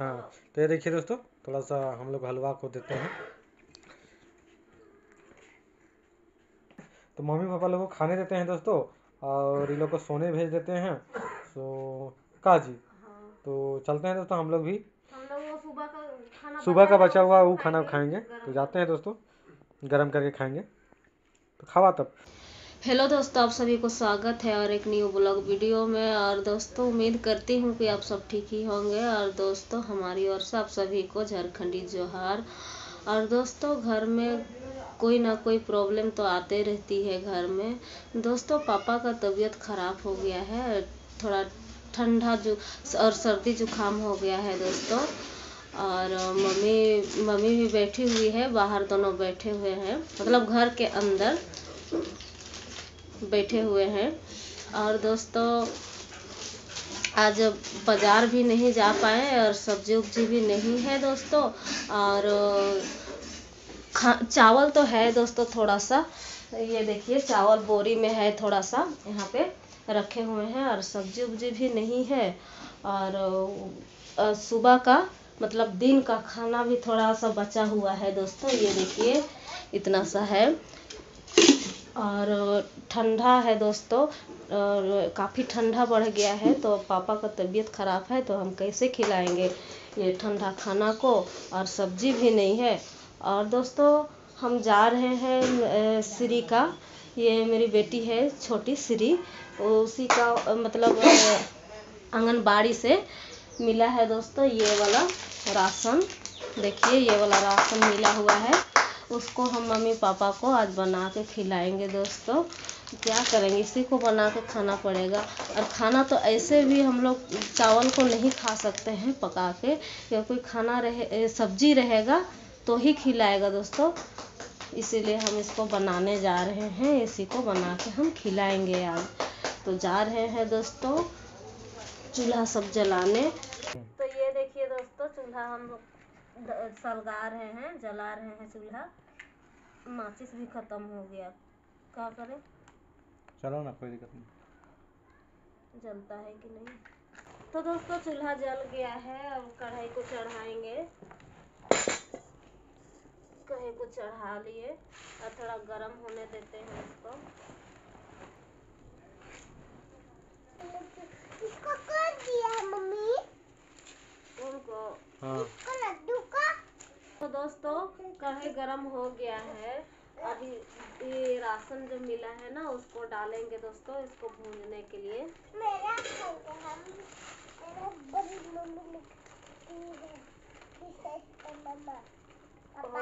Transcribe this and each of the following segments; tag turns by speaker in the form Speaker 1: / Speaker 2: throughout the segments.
Speaker 1: हाँ तो ये देखिए दोस्तों थोड़ा सा हम लोग हलवा को देते हैं। तो मम्मी पापा लोग को खाने देते हैं दोस्तों और इन लोग को सोने भेज देते हैं। सो का जी
Speaker 2: हाँ
Speaker 1: तो चलते हैं दोस्तों हम लोग भी।
Speaker 2: हम लोग वो सुबह का
Speaker 1: सुबह का बचा हुआ वो खाना खाएँगे। तो जाते हैं दोस्तों गर्म करके खाएँगे। तो खावा तब।
Speaker 2: हेलो दोस्तों, आप सभी को स्वागत है और एक न्यू ब्लॉग वीडियो में। और दोस्तों, उम्मीद करती हूँ कि आप सब ठीक ही होंगे। और दोस्तों, हमारी ओर से आप सभी को झारखंडी जोहार। और दोस्तों, घर में कोई ना कोई प्रॉब्लम तो आते रहती है घर में। दोस्तों, पापा का तबीयत खराब हो गया है। थोड़ा ठंडा जो, और सर्दी जुकाम हो गया है दोस्तों। और मम्मी मम्मी भी बैठी हुई है, बाहर दोनों बैठे हुए हैं। मतलब घर के अंदर। बैठे हुए हैं। और दोस्तों, आज बाज़ार भी नहीं जा पाए और सब्ज़ी उब्जी भी नहीं है दोस्तों। और, खा, चावल तो है दोस्तों थोड़ा सा ये देखिए, चावल बोरी में है थोड़ा सा यहाँ पे रखे हुए हैं और सब्ज़ी उब्जी भी नहीं है। और सुबह का मतलब दिन का खाना भी थोड़ा सा बचा हुआ है दोस्तों। ये देखिए, इतना सा है। और ठंडा है दोस्तों, और काफ़ी ठंडा बढ़ गया है तो पापा का तबीयत ख़राब है तो हम कैसे खिलाएँगे ये ठंडा खाना को, और सब्ज़ी भी नहीं है। और दोस्तों, हम जा रहे हैं श्री का, ये मेरी बेटी है, छोटी श्री, उसी का मतलब आंगनबाड़ी से मिला है दोस्तों, ये वाला राशन, देखिए, ये वाला राशन मिला हुआ है। उसको हम मम्मी पापा को आज बना के खिलाएँगे दोस्तों। क्या करेंगे? इसी को बना के खाना पड़ेगा। और खाना तो ऐसे भी हम लोग चावल को नहीं खा सकते हैं पका के। या कोई खाना रहे सब्ज़ी रहेगा तो ही खिलाएगा दोस्तों। इसीलिए हम इसको बनाने जा रहे हैं। इसी को बना के हम खिलाएँगे आज। तो जा रहे हैं दोस्तों, चूल्हा सब जलाने। तो ये देखिए दोस्तों, चूल्हा हम सलगा रहे हैं जला रहे हैं चूल्हा। माचिस भी खत्म हो गया। क्या करें?
Speaker 1: चलो ना कोई दिक्कत नहीं।
Speaker 2: जलता है कि नहीं? तो दोस्तों चूल्हा जल गया है। अब कढ़ाई को चढ़ाएँगे। कढ़ाई को चढ़ा लिए। और थोड़ा गर्म होने देते हैं इसको
Speaker 3: कर दिया मम्मी
Speaker 2: उनको
Speaker 1: हाँ
Speaker 3: इसको लड्डू का
Speaker 2: तो दोस्तों कढ़ाई गर्म हो गया है। अभी ये राशन जो मिला है ना उसको डालेंगे दोस्तों इसको भूनने के लिए।
Speaker 3: मेरा खाएँगे हम मेरा बड़ी मम्मी लिखती है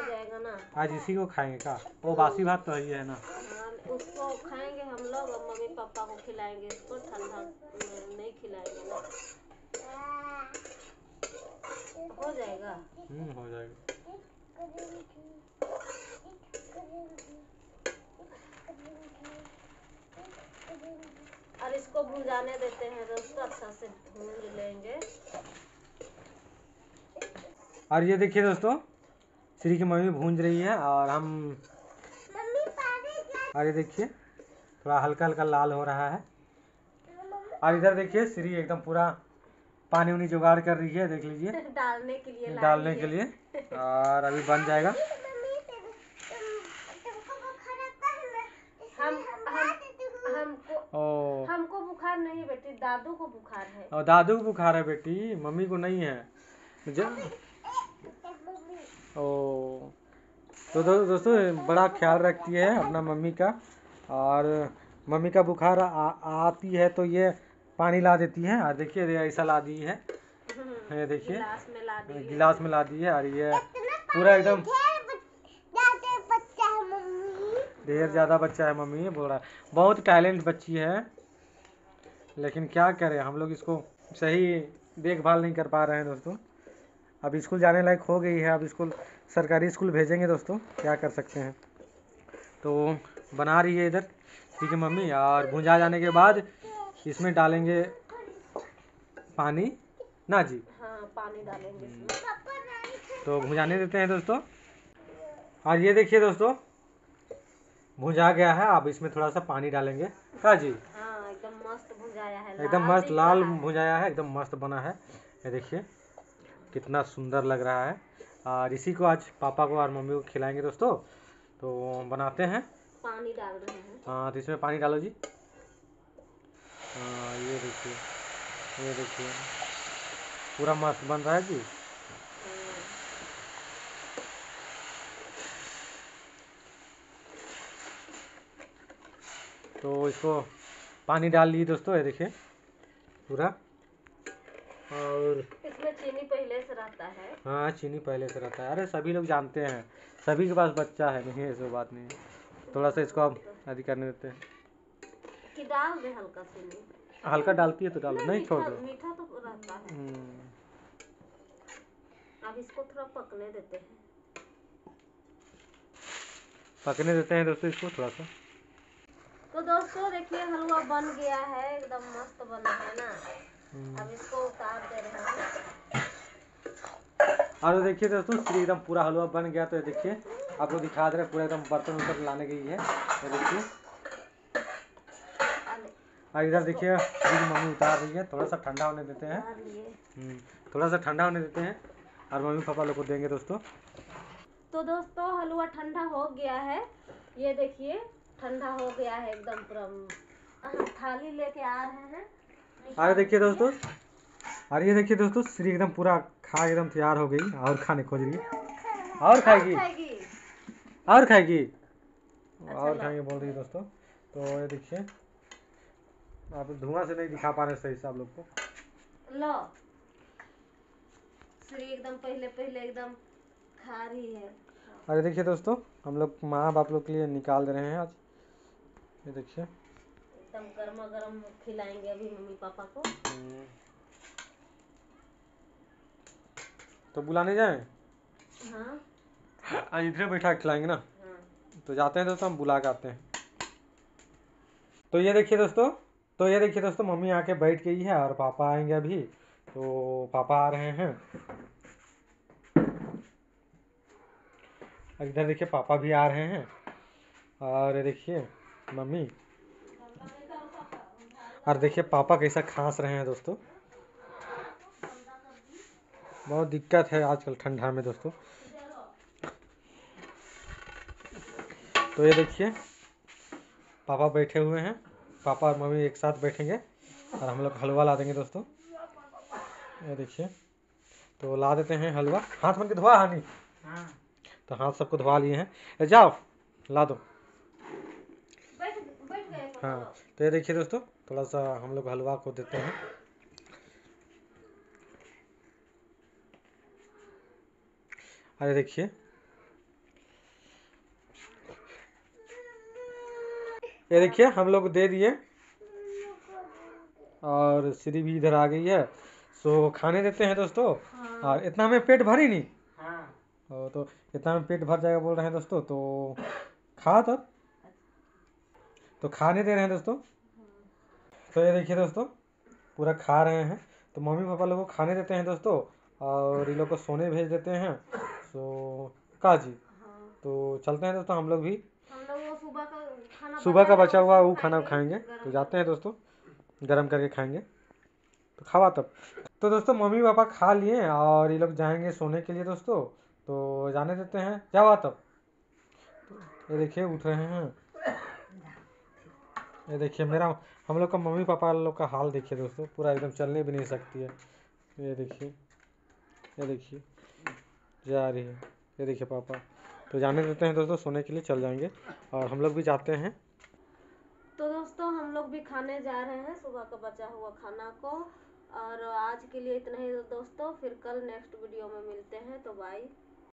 Speaker 2: जाएगा ना?
Speaker 1: आज इसी को खाएँगे का? वो बासी भात तो ही है ना?
Speaker 2: हाँ, उसको खाएँगे हम लोग और मम्मी पापा को खिलाएँगे इसको ठंडा न- नहीं खिलाएँगे ना हो जाएगा
Speaker 1: हम्म हो जाएगा
Speaker 2: और इसको भुजाने देते हैं दोस्तों अच्छा से भून लेंगे।
Speaker 1: और ये देखिए दोस्तों श्री की मम्मी भूंज रही है और हम और ये देखिए थोड़ा हल्का हल्का लाल हो रहा है। और इधर देखिए श्री एकदम पूरा पानी उनी जुगाड़ कर रही है देख लीजिए।
Speaker 2: डालने के लिए
Speaker 1: डालने के लिए। और अभी बन जाएगा
Speaker 3: मम्मी तेरे तुम तुमको बुखार आता है ना
Speaker 2: हम
Speaker 3: इसलिए
Speaker 2: हम
Speaker 3: देती हूँ
Speaker 2: हमको
Speaker 1: ओ
Speaker 2: हमको बुखार नहीं बेटी दादू को बुखार है।
Speaker 1: और दादू को बुखार है बेटी मम्मी को नहीं है। ओ तो दो, दोस्तों बड़ा ख्याल रखती है अपना मम्मी का। और मम्मी का बुखार आ, आती है तो ये पानी ला देती है। और देखिए ऐसा ला दी है। ये देखिए।
Speaker 2: गिलास में ला दी
Speaker 1: गिलास में ला दी है। और ये पूरा एकदम
Speaker 3: ढेर ज़्यादा बच्चा है मम्मी।
Speaker 1: ढेर ज़्यादा बच्चा है मम्मी ये बोल रहा है। बहुत टैलेंट बच्ची है। लेकिन क्या करें हम लोग इसको सही देखभाल नहीं कर पा रहे हैं दोस्तों। अब स्कूल जाने लायक हो गई है अब स्कूल सरकारी स्कूल भेजेंगे दोस्तों क्या कर सकते हैं। तो बना रही है इधर ठीक है मम्मी और भुंजा जाने के बाद इसमें डालेंगे पानी। ना जी?
Speaker 2: हाँ पानी डालेंगे
Speaker 1: तो भुंजाने देते हैं दोस्तों। और ये देखिए दोस्तों भुंजा गया है अब इसमें थोड़ा सा पानी डालेंगे। का जी?
Speaker 2: हाँ एकदम मस्त भुजाया है
Speaker 1: एकदम मस्त लाल। भुंजाया है एकदम मस्त बना है। ये देखिए कितना सुंदर लग रहा है। और इसी को आज पापा को और मम्मी को खिलाएँगे दोस्तों। तो बनाते हैं।
Speaker 2: पानी डाल रहे हैं।
Speaker 1: हाँ तो इसमें पानी डालो जी। हाँ ये देखिए ये देखिए। पूरा मस्त बन रहा है जी। तो इसको पानी डाल लिए दोस्तों ये देखिए पूरा। और
Speaker 2: इसमें चीनी पहले से रहता है।
Speaker 1: हाँ चीनी पहले से रहता है। अरे सभी लोग जानते हैं। सभी के पास बच्चा है। नहीं ऐसी बात नहीं। है थोड़ा सा इसको अब अधिक करने देते हैं।
Speaker 2: कि डाल दे हल्का चीनी।
Speaker 1: हल्का डालती है तो डालो। नहीं छोड़ दो।
Speaker 2: मीठा तो रहता है।
Speaker 1: हम्म,
Speaker 2: अब इसको थोड़ा पकने देते हैं।
Speaker 1: पकने देते हैं दोस्तों इसको थोड़ा सा।
Speaker 2: देखिए हलवा बन गया है एकदम मस्त बना है ना।
Speaker 1: हम्म,
Speaker 2: अब इसको उतार दे रहे हैं।
Speaker 1: और देखिए दोस्तों श्री एकदम पूरा हलवा बन गया तो ये देखिए आपको दिखा दे रहे पूरा एकदम बर्तन उर्तन लाने गई है ये देखिए। और इधर देखिए की मम्मी उतार रही है थोड़ा सा ठंडा होने देते हैं।
Speaker 2: उतार
Speaker 1: हम्म, थोड़ा सा ठंडा होने देते हैं और मम्मी पापा लोग को देंगे दोस्तों।
Speaker 2: तो दोस्तों हलवा ठंडा हो गया है। ये देखिए ठंडा हो गया है एकदम पूरा। हम थाली लेके आ रहे हैं।
Speaker 1: अरे देखिए दोस्तों। और ये देखिए दोस्तों श्री एकदम पूरा खा एकदम तैयार हो गई। और खाने खोज रही है। और खाएगी।
Speaker 2: खाएगी।
Speaker 1: और खाएगी।
Speaker 2: अच्छा,
Speaker 1: और
Speaker 2: लो।
Speaker 1: खाएँगे बोल रही है दोस्तों। तो ये देखिए आप धुआँ से नहीं दिखा पा रहे सही से आप लोग को।
Speaker 2: लो। श्री एकदम पहले पहले एकदम खा रही है।
Speaker 1: अरे देखिए दोस्तों हम लोग माँ बाप लोग के लिए निकाल दे रहे हैं आज। ये देखिए।
Speaker 2: एकदम गर्मा गर्म खिलाएँगे अभी मम्मी पापा को।
Speaker 1: तो बुलाने जाएँ?
Speaker 2: हाँ।
Speaker 1: इधर बैठा खिलाएँगे ना?
Speaker 2: हाँ।
Speaker 1: तो जाते हैं दोस्तों हम बुला के आते हैं। तो ये देखिए दोस्तों तो ये देखिए दोस्तों मम्मी आके बैठ गई है और पापा आएँगे अभी। तो पापा आ रहे हैं। इधर देखिए पापा भी आ रहे हैं। और ये देखिए मम्मी। और देखिए पापा कैसा खांस रहे हैं दोस्तों। बहुत दिक्कत है आजकल ठंडा में दोस्तों। तो ये देखिए पापा बैठे हुए हैं। पापा और मम्मी एक साथ बैठेंगे और हम लोग हलवा ला देंगे दोस्तों। ये देखिए तो ला देते हैं हलवा। हाथ मन के धोआ हानि? तो हाथ सबको धोवा लिए हैं। जाओ ला दो। हाँ तो ये देखिए दोस्तों थोड़ा सा हम लोग हलवा को देते हैं। अरे देखिए। ये देखिए हम लोग दे दिए। और श्री भी इधर आ गई है। सो खाने देते हैं दोस्तों।
Speaker 2: हाँ।
Speaker 1: और इतना में पेट भरी नहीं।
Speaker 2: हाँ।
Speaker 1: तो इतना में पेट भर जाएगा बोल रहे हैं दोस्तों तो खा तब तो खाने दे रहे हैं दोस्तों। तो ये देखिए दोस्तों पूरा खा रहे हैं। तो मम्मी पापा लोग को खाने देते हैं दोस्तों और ये लोग को सोने भेज देते हैं। सो का जी
Speaker 2: हाँ
Speaker 1: तो चलते हैं दोस्तों हम लोग भी।
Speaker 2: सुबह का
Speaker 1: बचा हुआ वो खाना खाएँगे। तो जाते हैं दोस्तों गर्म करके खाएँगे। तो खावा तब। तो दोस्तों मम्मी पापा खा लिए और ये लोग जाएँगे सोने के लिए दोस्तों। तो जाने देते हैं। जावा तब। ये देखिए उठ रहे हैं। ये देखिए, मेरा, हम लोग का मम्मी पापा लोग का हाल देखिए दोस्तों, पूरा एकदम चलने भी नहीं सकती है। ये देखिए ये देखिए, जा रही है। ये देखिए पापा तो जाने देते हैं दोस्तों, सोने के लिए चल जाएँगे, और हम लोग भी जाते हैं।
Speaker 2: तो दोस्तों, हम लोग भी खाने जा रहे हैं, सुबह का बचा हुआ खाना को, और आज के लिए इतना ही दोस्तों, फिर कल नेक्स्ट वीडियो में मिलते हैं तो बाय